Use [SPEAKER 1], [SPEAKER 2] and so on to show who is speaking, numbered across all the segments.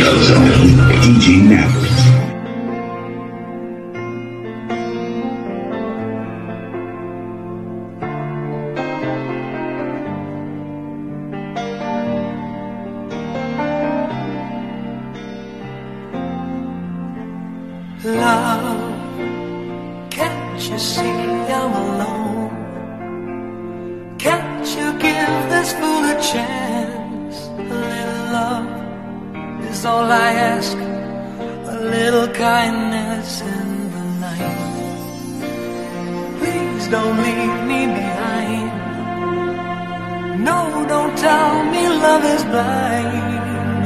[SPEAKER 1] DJ Mavericks.
[SPEAKER 2] Love, can't you see I'm alone? Can't you give this fool a chance? A little love is all I ask. A little kindness in the night. Please don't leave me behind. No, don't tell me love is blind.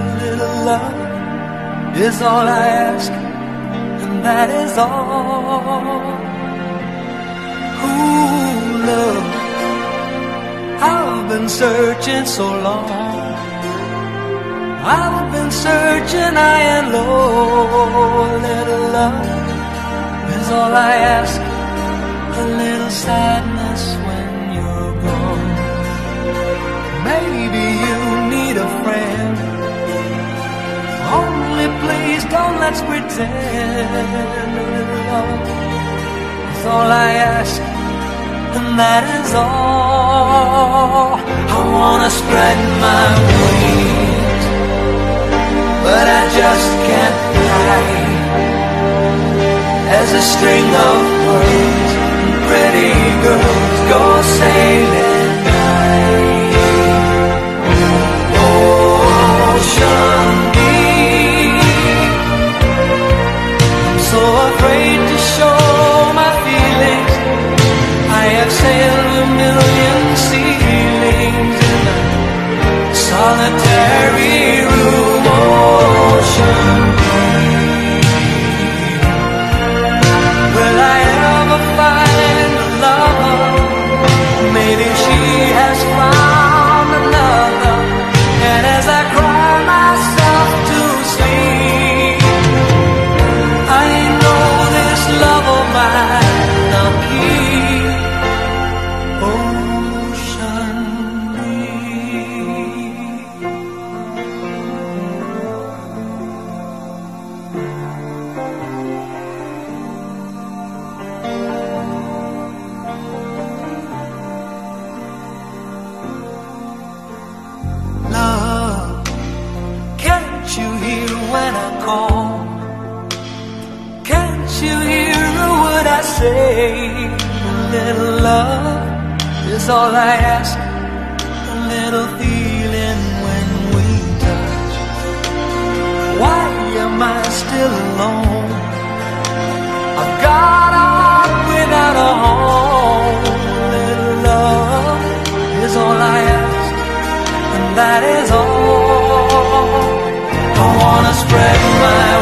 [SPEAKER 2] A little love is all I ask and that is all. Ooh, love, I've been searching so long. I've searching high and low. A little love is all I ask. A little sadness when you're gone. Maybe you need a friend. Only please don't let's pretend a little love is all I ask, and that is all. I wanna spread my wings, a string of pearls pretty girls go sailing by. Oh, Ocean deep. So afraid to show my feelings. I have sailed a million ceilings in a solitary I call? Can't you hear word I say? A little love is all I ask. wanna spread my